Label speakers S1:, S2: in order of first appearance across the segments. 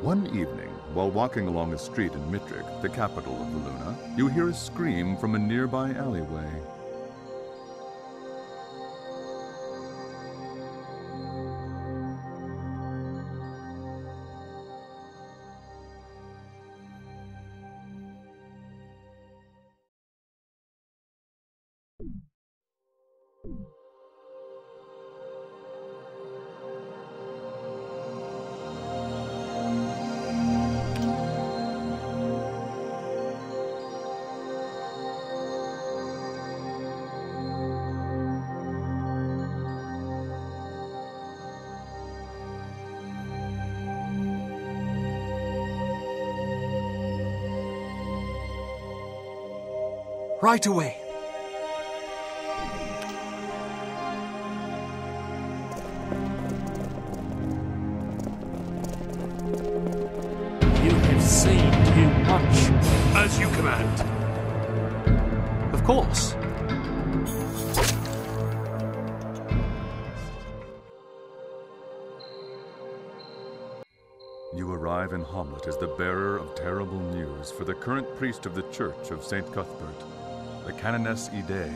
S1: One evening, while walking along a street in Mitrik, the capital of Veluna, you hear a scream from a nearby alleyway.
S2: Right away.
S3: You have seen too much.
S4: As you command.
S2: Of course.
S1: You arrive in Hommlet as the bearer of terrible news for the current priest of the Church of St. Cuthbert. The Canoness Y'dey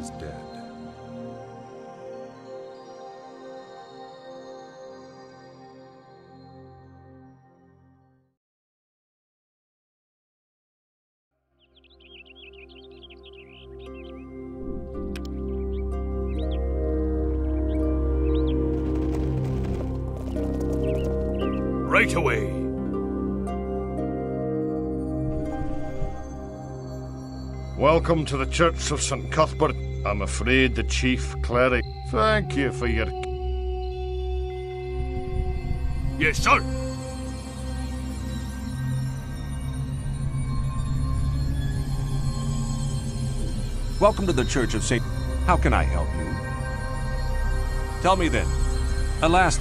S1: is dead.
S5: Welcome to the Church of St. Cuthbert. I'm afraid the chief cleric. Thank you for your.
S4: Yes, sir.
S6: Welcome to the Church of St. How can I help you? Tell me then. Alas,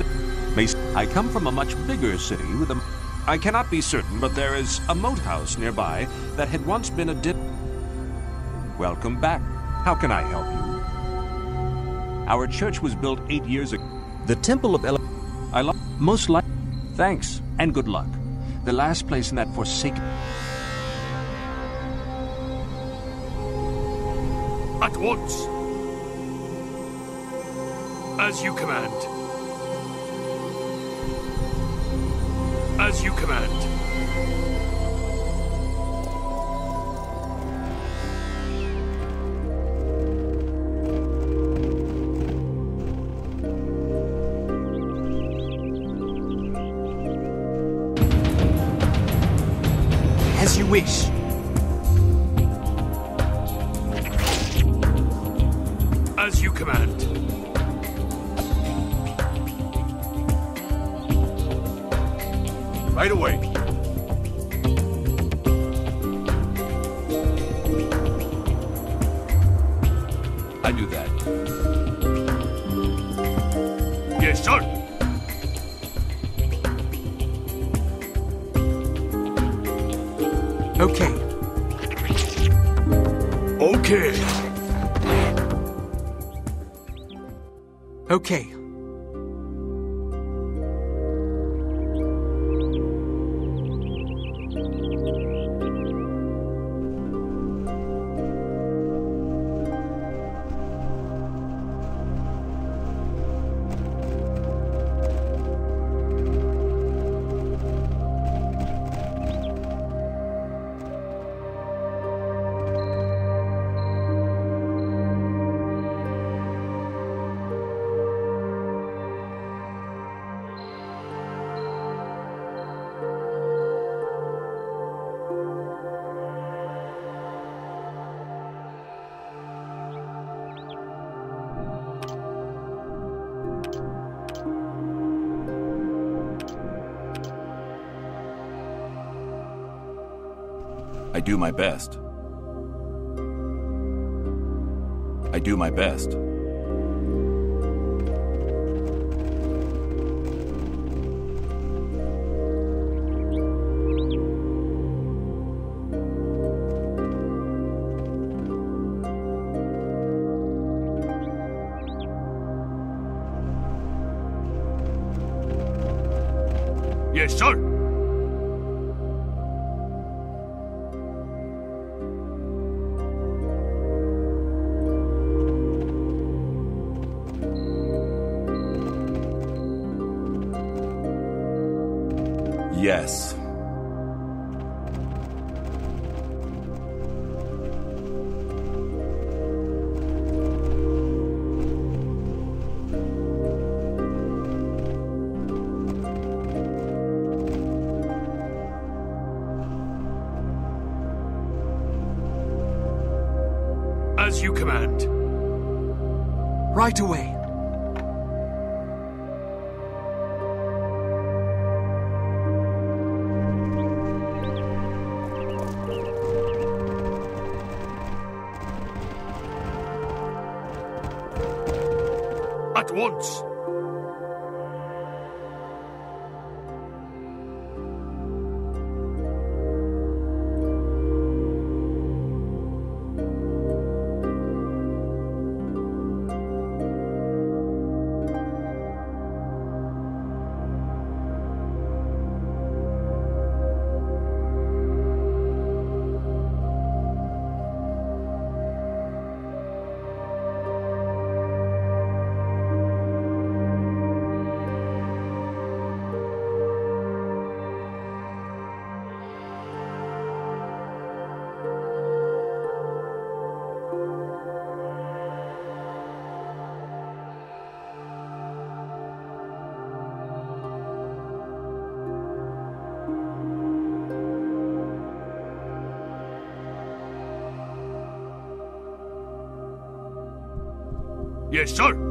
S6: may I come from a much bigger city with a. I cannot be certain, but there is a moat house nearby that had once been a dip. Welcome back. How can I help you? Our church was built eight years ago.
S7: The Temple of Ele...
S6: I love. Most like. Thanks and good luck. The last place in that forsaken.
S4: At once. As you command. As you command.
S2: Okay.
S6: Do my best. I do my best.
S4: As you command.
S2: Right away.
S4: At once. Yes, sir.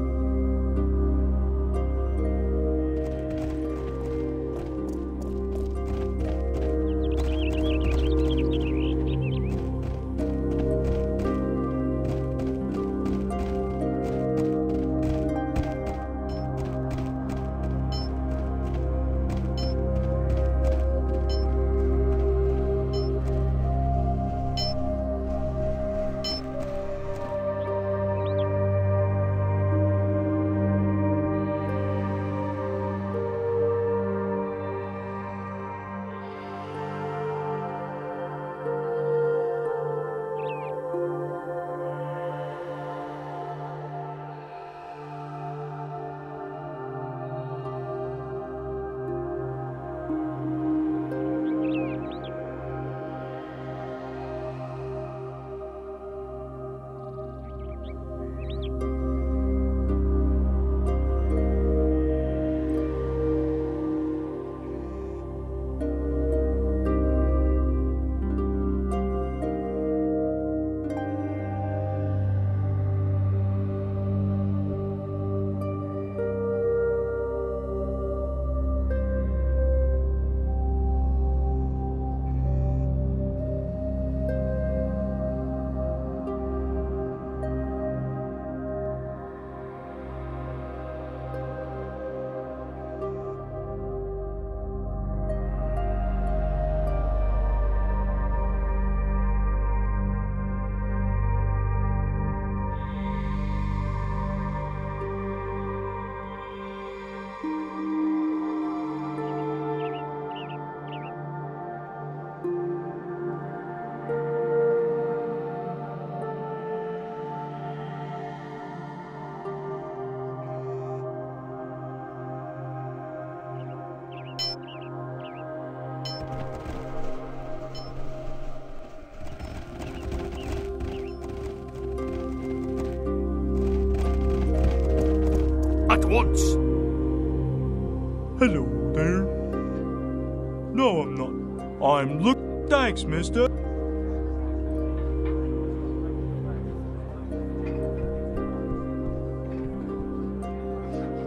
S8: Look. Thanks, mister.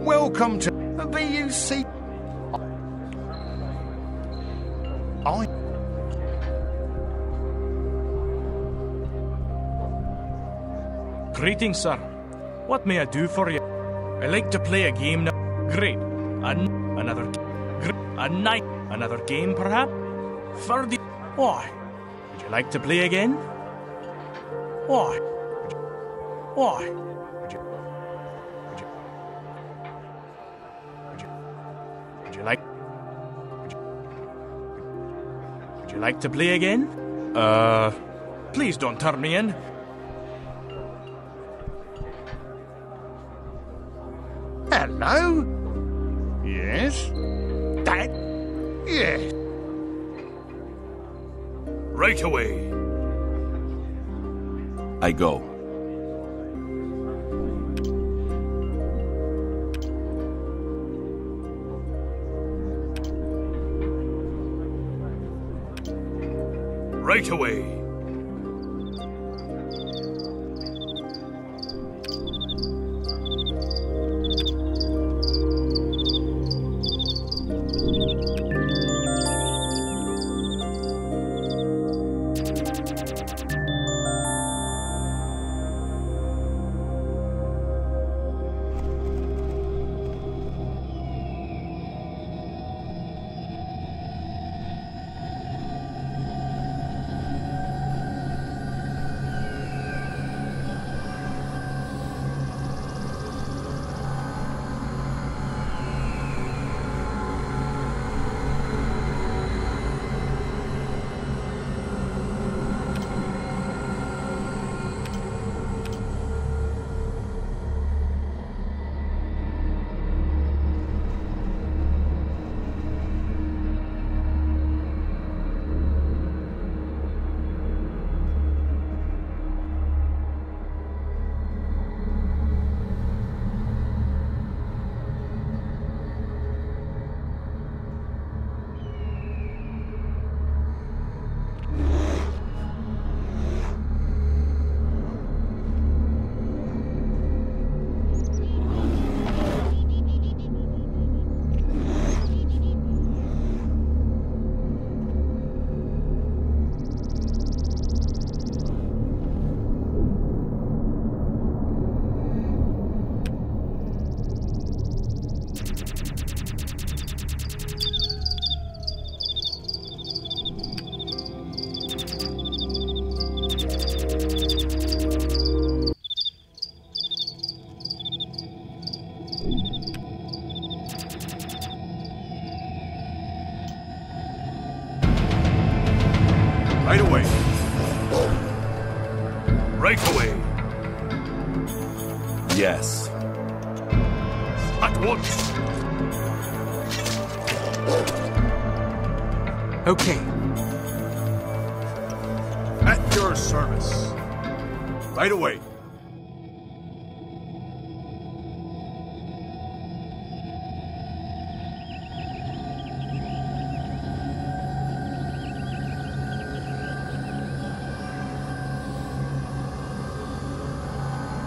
S5: Welcome to the BUC. I.
S8: Greetings, sir. What may I do for you? I like to play a game now. Great. An- another. A night. Another game, perhaps? The. Why? Would you like to play again? Why? Why? Would you... Would you... Would you... Would you like... Would you... Would you like to play again? Uh... Please don't turn me in.
S4: Right away.
S9: I go.
S4: Right away.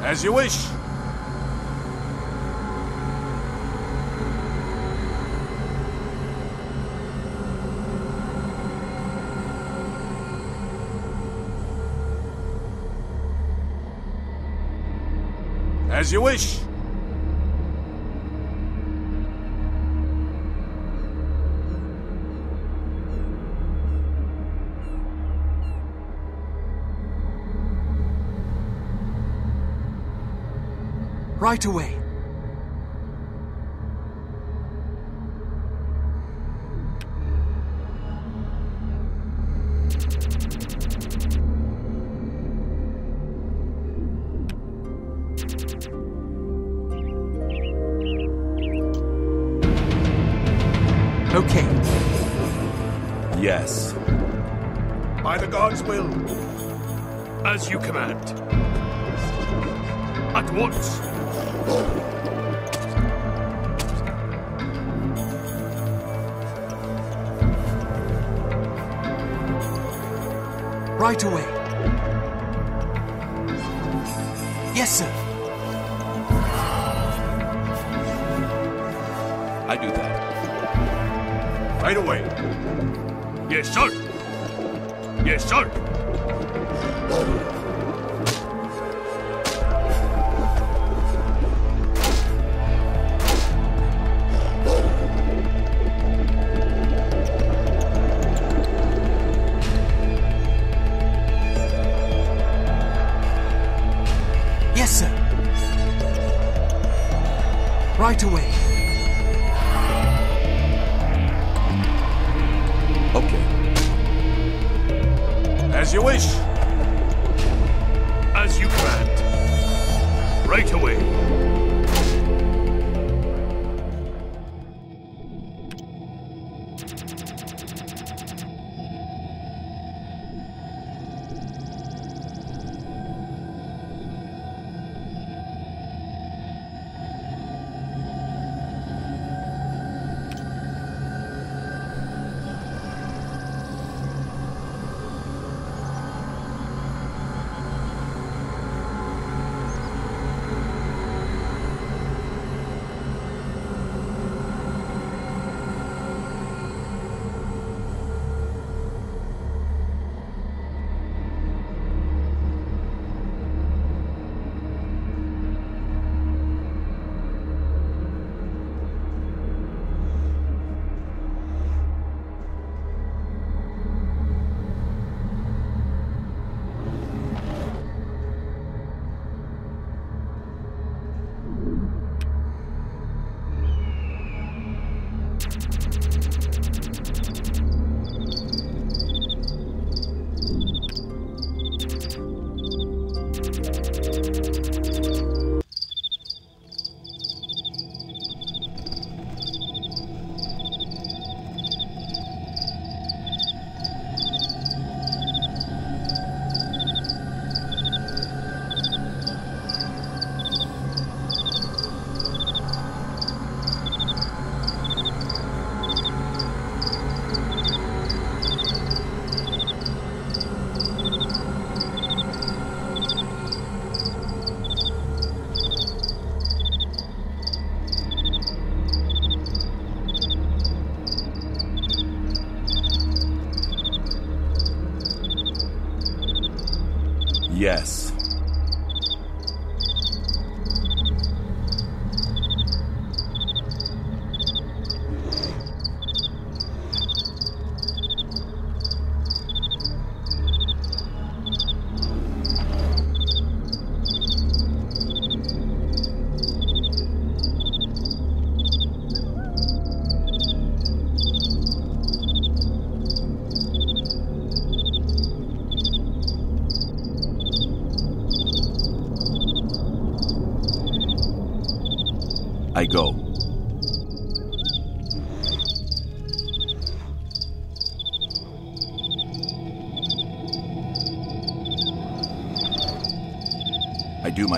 S9: As you wish. As you wish.
S2: Right away.
S4: As you
S9: wish.
S4: As you command. Right away.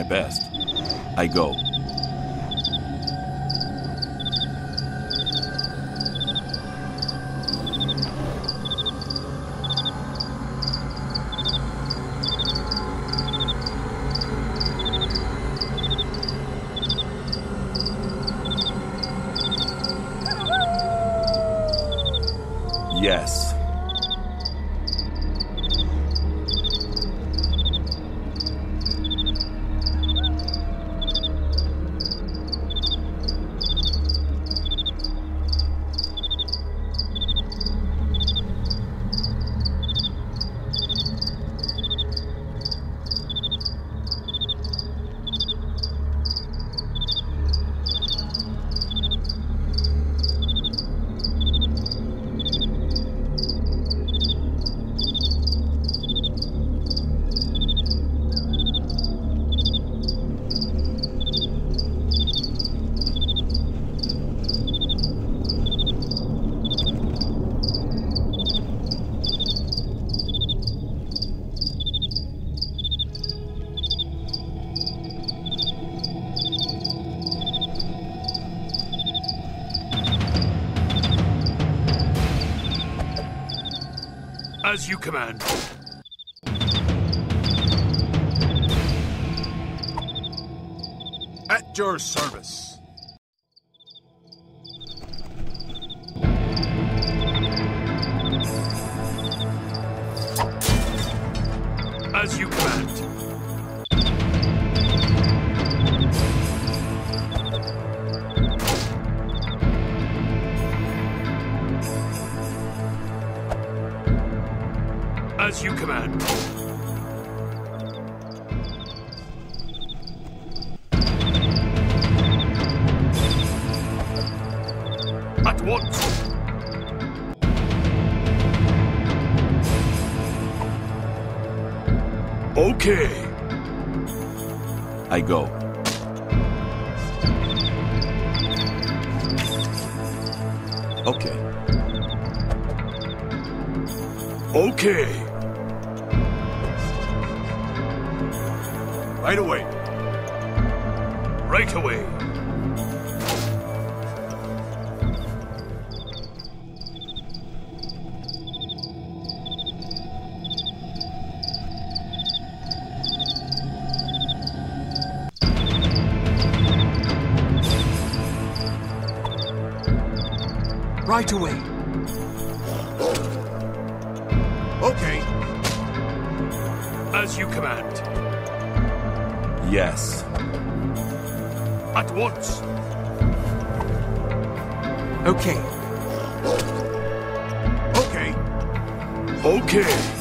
S7: My best.
S4: As you command.
S9: At your service. Right away. Okay.
S4: As you command.
S7: Yes.
S4: At once.
S2: Okay.
S9: Okay.
S4: Okay.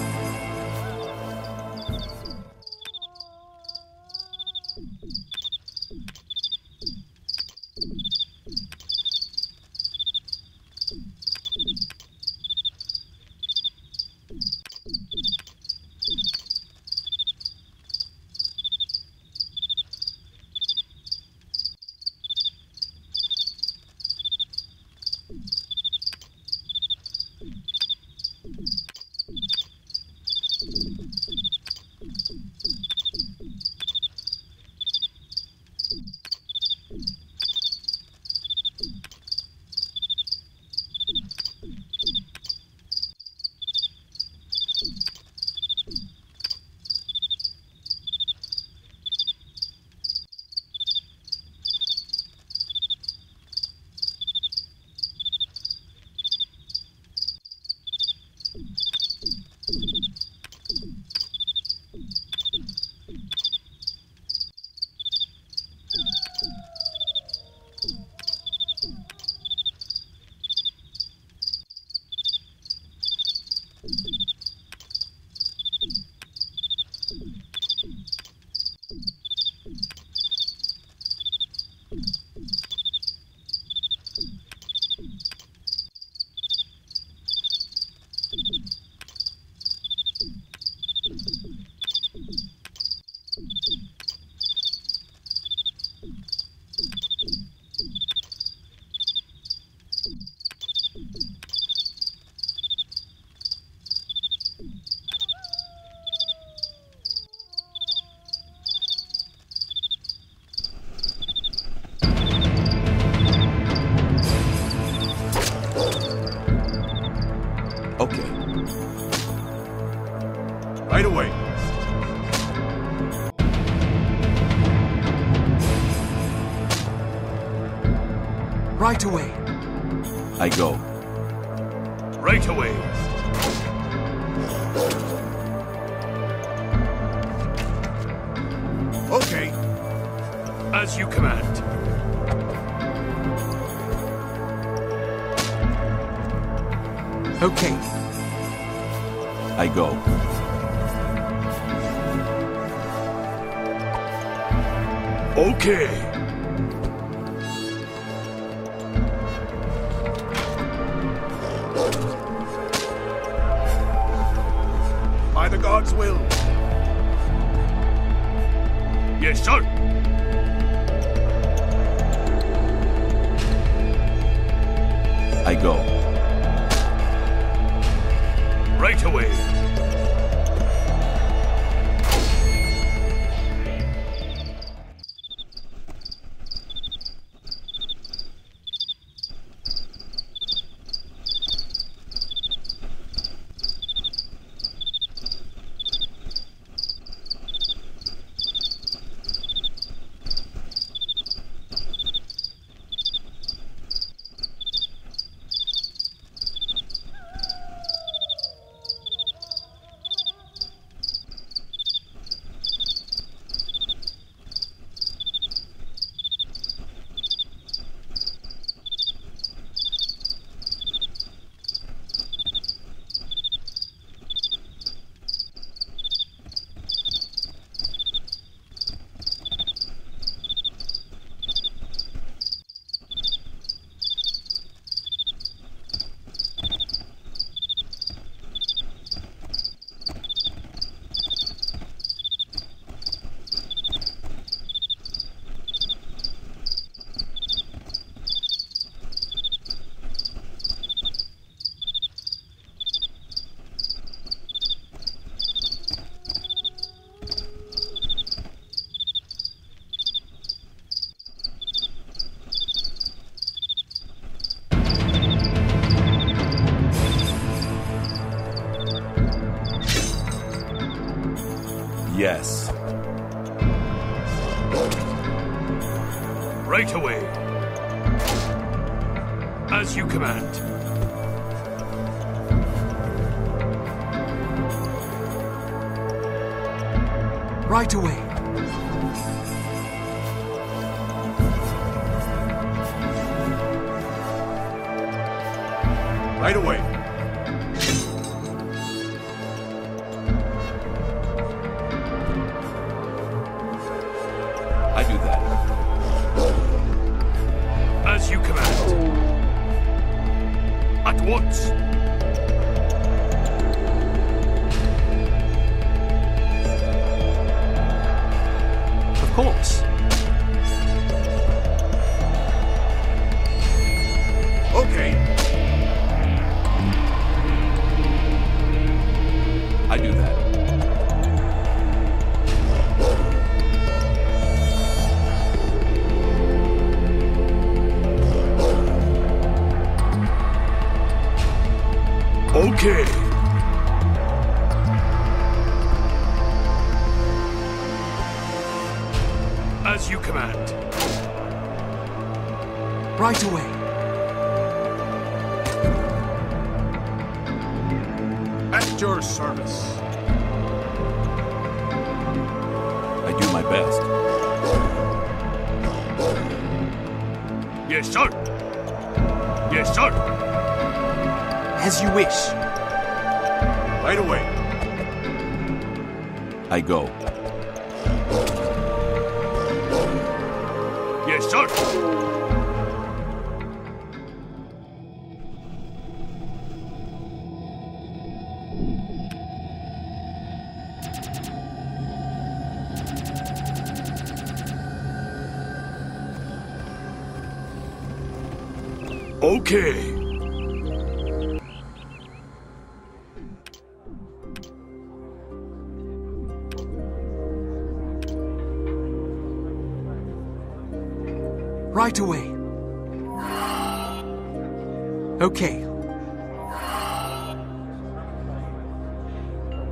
S4: Of course.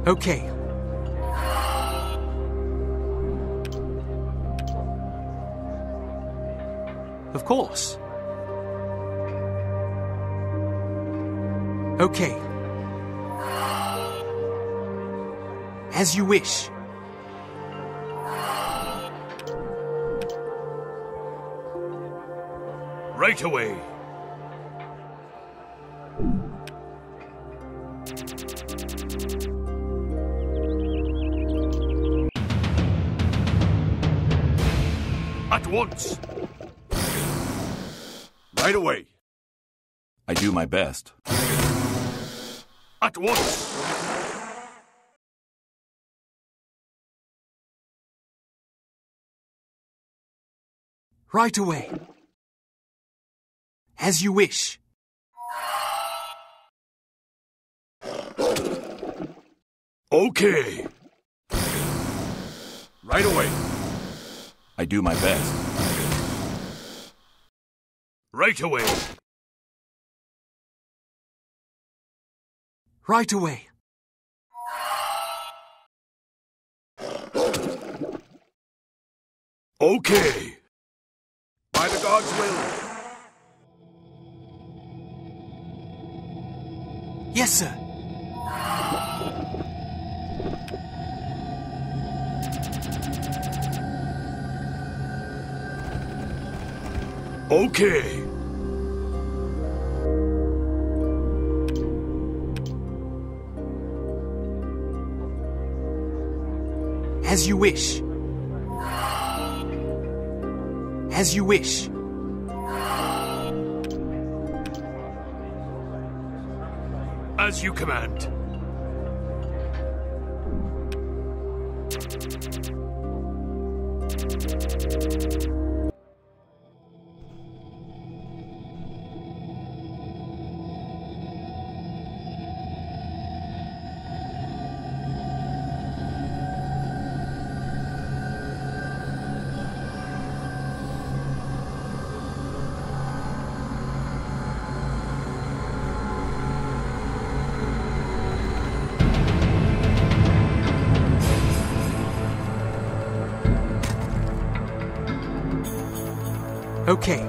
S2: Okay.
S3: Of course.
S2: Okay. As you wish.
S4: Right away. Once.
S9: Right away.
S7: I do my best.
S4: At once.
S2: Right away. As you wish.
S4: Okay.
S9: Right away.
S7: I do my best.
S4: Right away.
S2: Right away.
S4: Okay.
S9: By the gods' will.
S2: Yes, sir.
S4: Okay.
S2: As you wish. As you wish.
S4: As you command.
S2: Okay.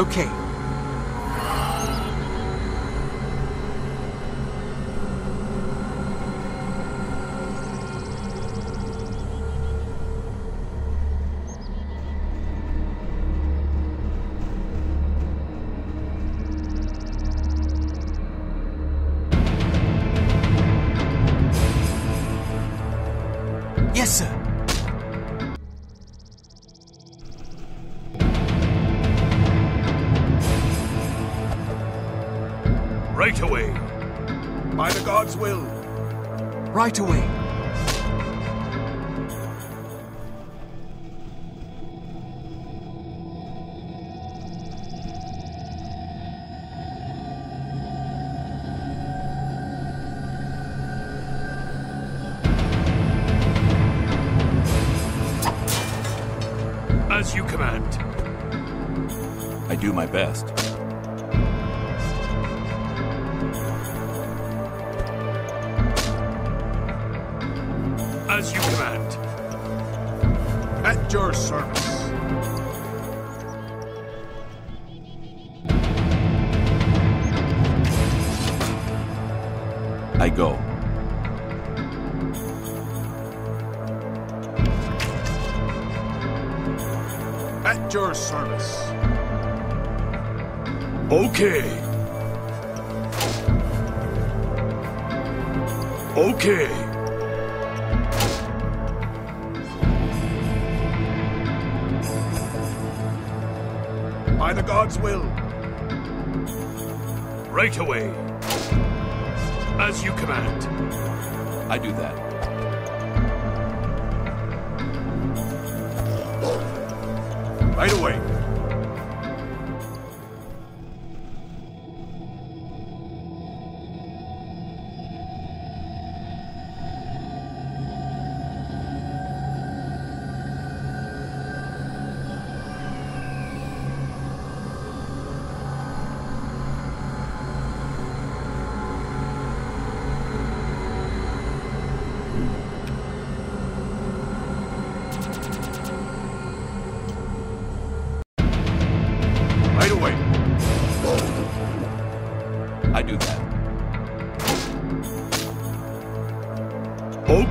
S2: Okay.
S9: Will.
S2: Right away.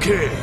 S4: Okay.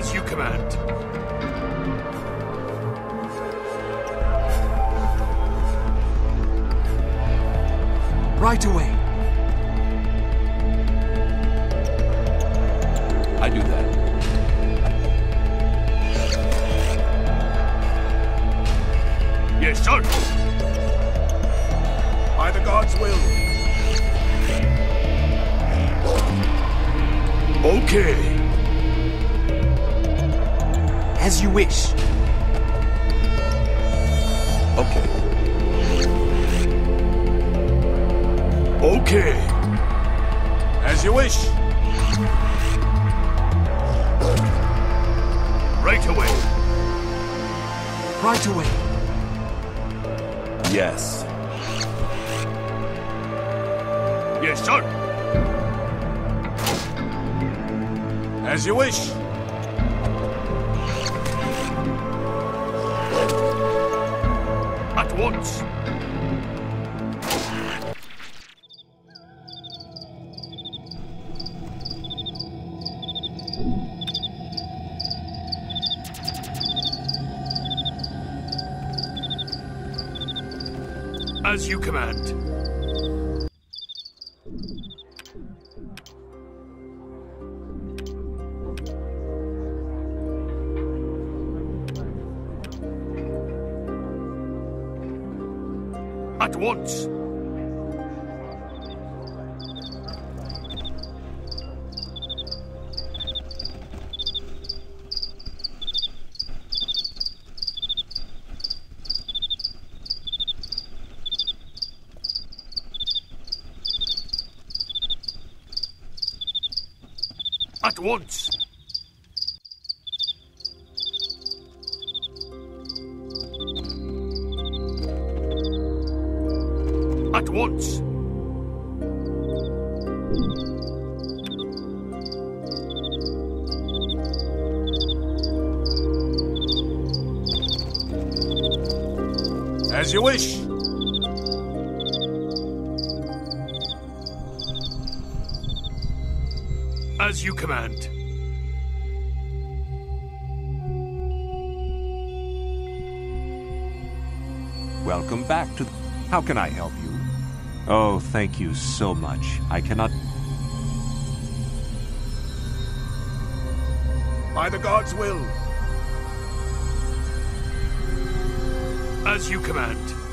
S4: As you command.
S9: Right away.
S7: I do that.
S4: Yes, sir.
S9: By the gods' will.
S4: Okay.
S2: As you wish.
S7: Okay.
S4: Okay.
S9: As you wish.
S4: Right away.
S2: Right away.
S7: Yes.
S4: Yes, sir.
S9: As you wish.
S4: Once. At once. Command.
S6: Welcome back to. How can I help you? Oh, thank you so much. I cannot.
S9: By the gods' will.
S4: As you command.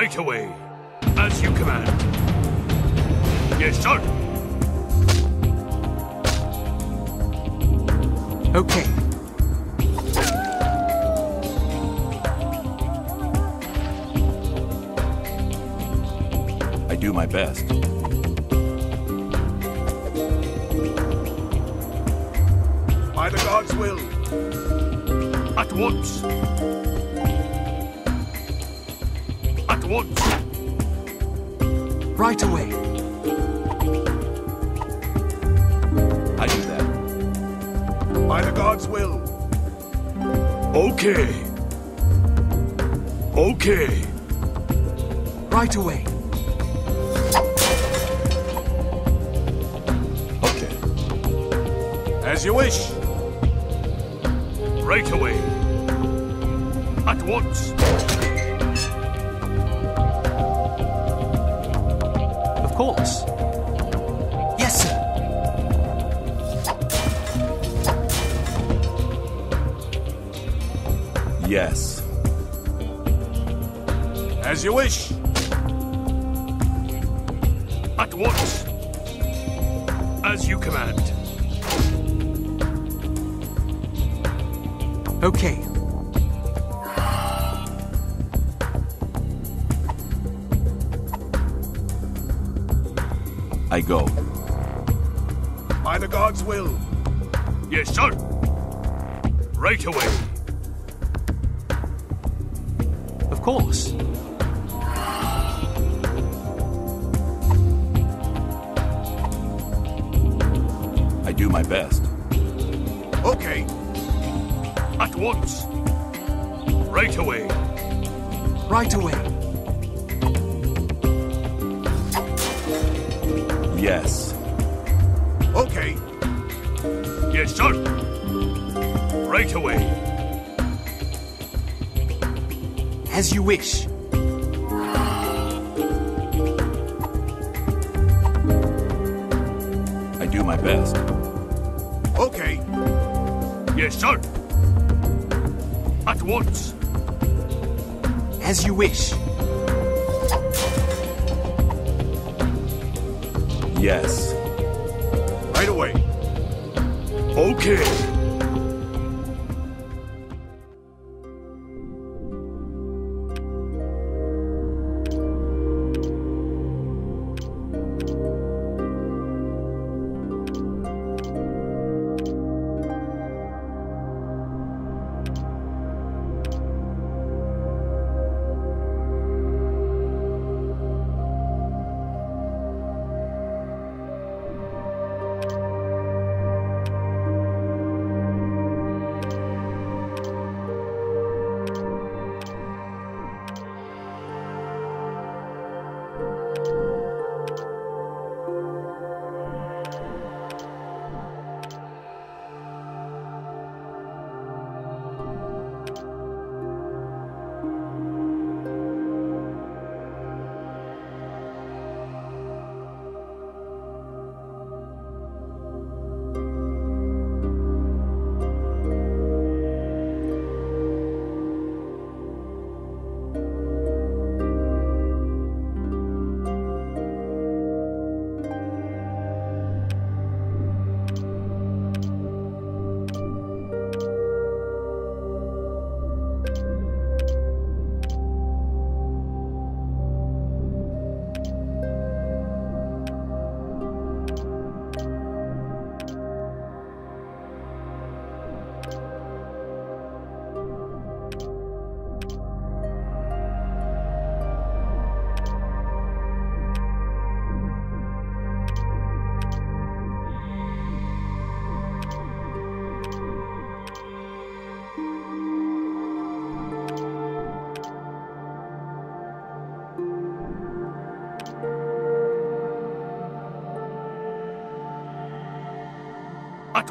S4: Right away. As you command. Yes, sir.
S2: Okay.
S7: I do my best.
S9: By the gods' will.
S4: At once. Once.
S2: Right away.
S7: I do that.
S9: By the gods' will.
S4: Okay. Okay.
S2: Right away.
S7: Okay.
S9: As you wish.
S4: Right away. At once.
S3: Course.
S2: Yes, sir.
S7: Yes.
S9: As you wish.
S3: Course.
S7: I do my best.
S9: Okay.
S4: At once. Right away.
S2: Right away.
S7: Yes.
S9: Okay.
S4: Yes, sir. Right away.
S2: As you wish.
S7: I do my best.
S9: Okay.
S4: Yes, sir. At once.
S2: As you wish.
S7: Yes.
S9: Right away.
S4: Okay.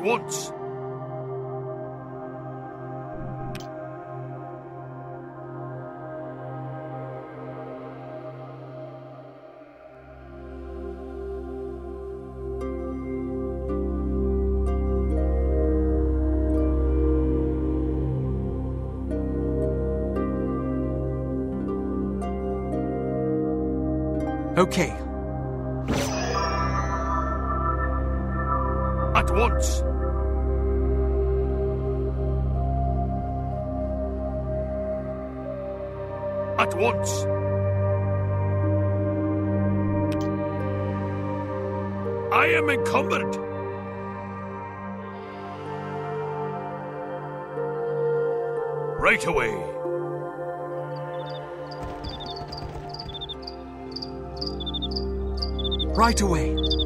S2: Once. I am encumbered. Right away.
S4: Right away.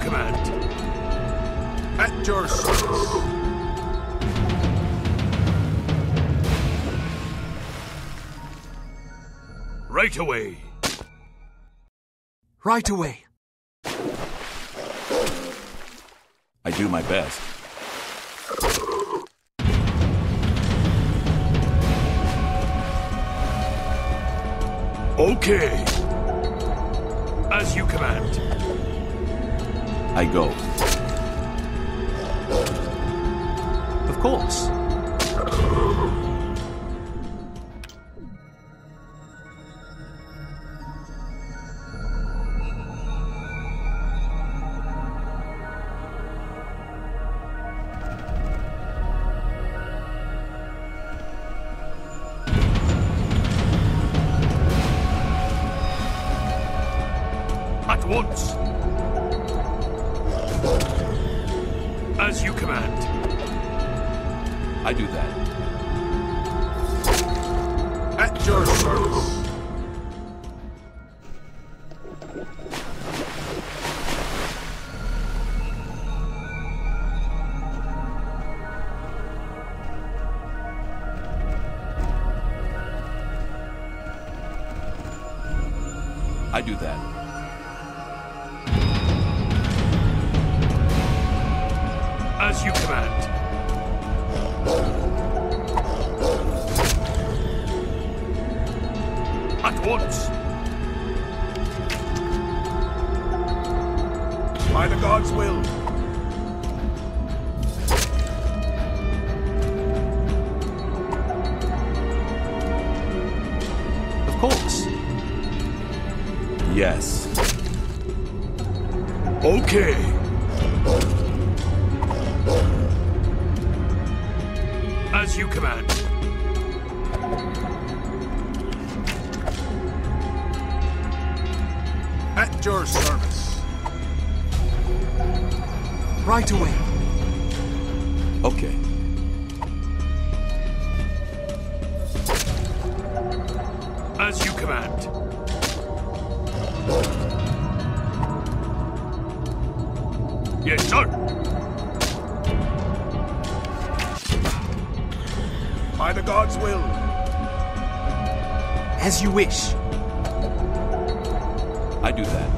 S4: Command. At
S10: your service.
S4: Right away.
S2: Right away.
S7: I do my best.
S4: Okay. As you command.
S7: I go.
S9: Of course. Course.
S7: Yes.
S4: Okay. As you command.
S10: At your service.
S2: Right away.
S7: Okay.
S4: You
S2: wish.
S7: I do that.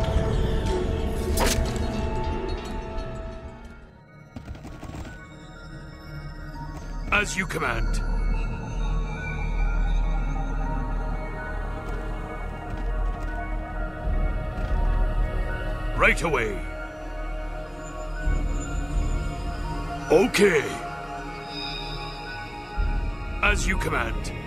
S4: As you command. Right away. Okay. As you command.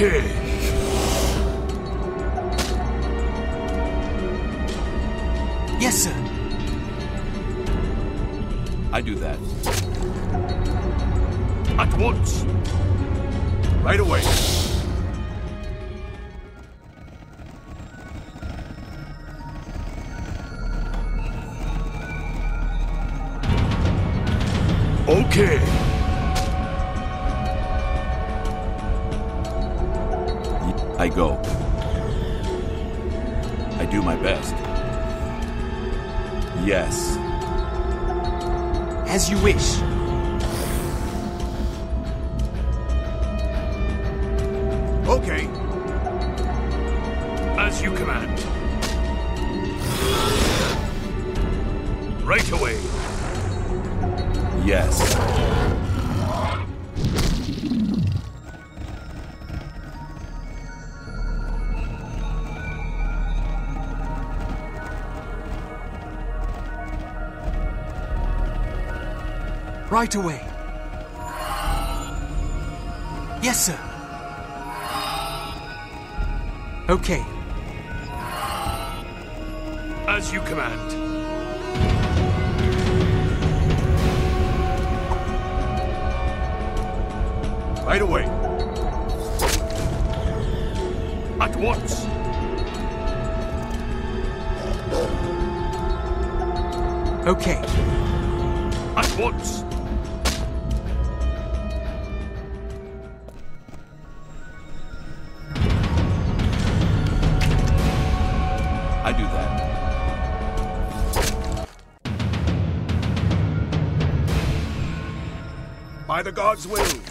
S4: Okay.
S2: Yes, sir.
S7: I do that.
S9: At once.
S7: Right away.
S9: At once.
S7: I do that. By the gods' will.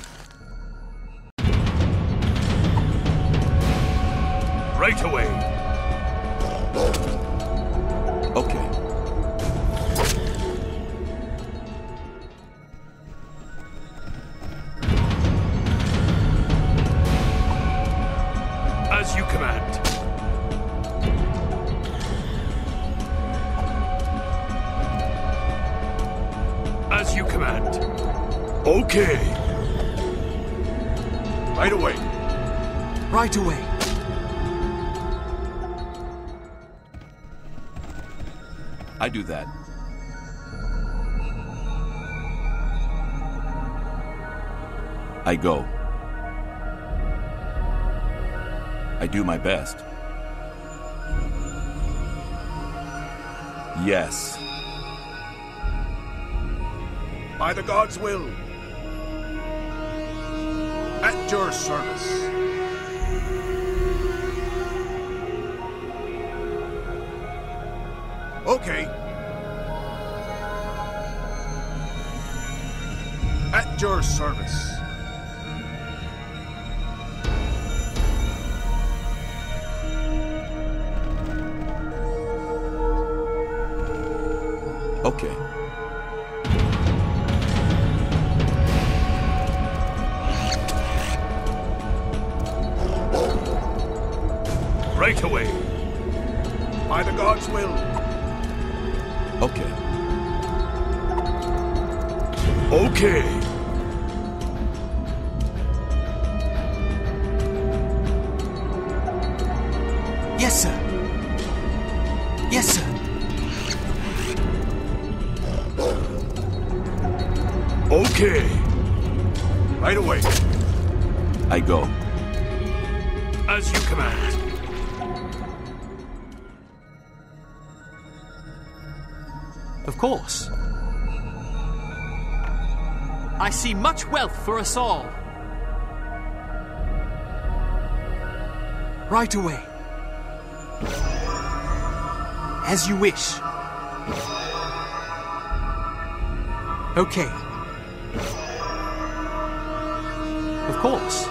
S7: I do my best. Yes. By the gods' will. At your service. Okay. At your service.
S9: Right away.
S7: By the gods' will. Okay.
S9: Okay.
S2: Yes, sir. Yes, sir.
S9: Okay.
S7: Right away. I go.
S11: See much wealth for us all.
S2: Right away. As you wish. Okay.
S3: Of course.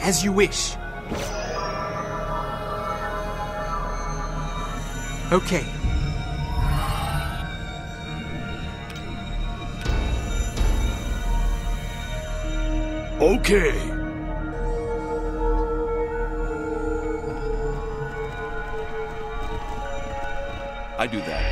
S2: As you wish. Okay.
S9: Okay.
S7: I do that.